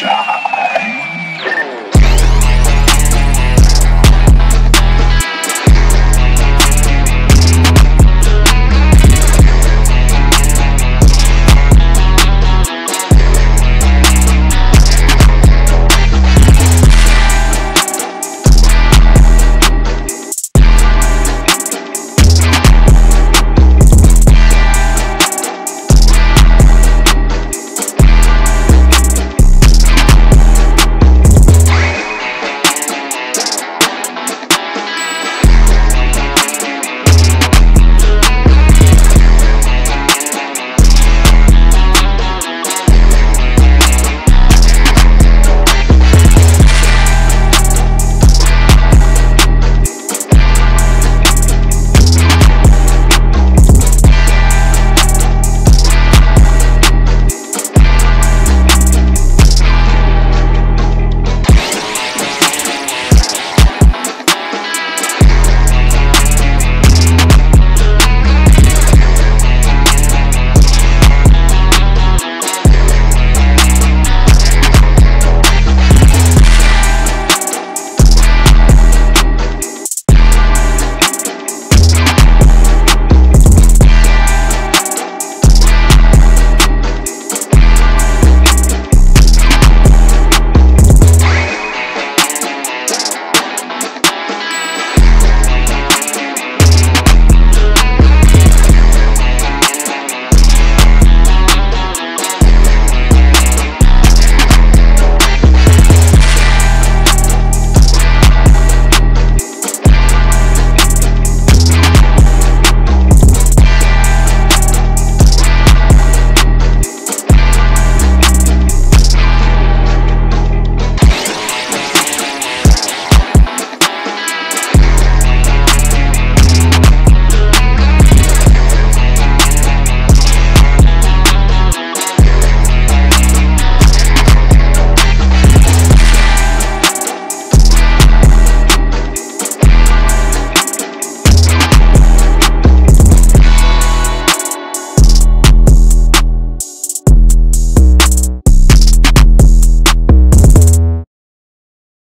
shot.